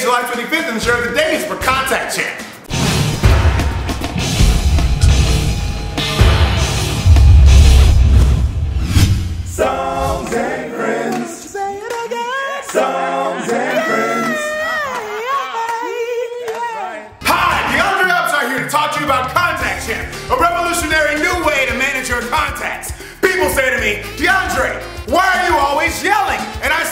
is July 25th, and the shirt of the day is for Contact Champ. Songs and friends. Say it again. Songs and friends. Hi, DeAndre Upshaw here to talk to you about Contact Champ, a revolutionary new way to manage your contacts. People say to me, DeAndre, why are you always yelling? And I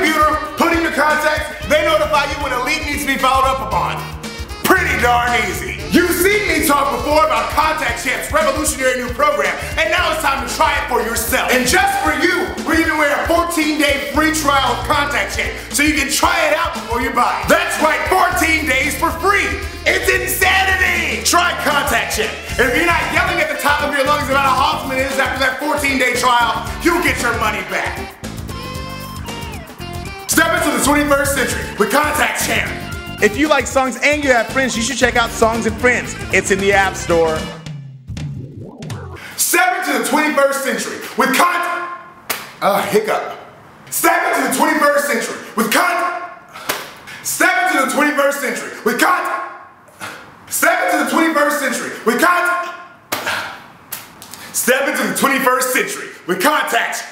computer, put in your contacts, they notify you when a lead needs to be followed up upon. Pretty darn easy. You've seen me talk before about Contact Champ's revolutionary new program, and now it's time to try it for yourself. And just for you, we're giving away a 14-day free trial of Contact Champ, so you can try it out before you buy. That's right, 14 days for free. It's insanity! Try Contact Champ. If you're not yelling at the top of your lungs about how awesome it is after that 14-day trial, you'll get your money back. Step 21st century with Contact Champ. If you like songs and you have friends, you should check out Songs and Friends. It's in the App Store. Step into the 21st century with contact. Uh, hiccup. Step into the 21st century with contact. Step into the 21st century with contact. Step into the 21st century with contact. Step into the 21st century with contact.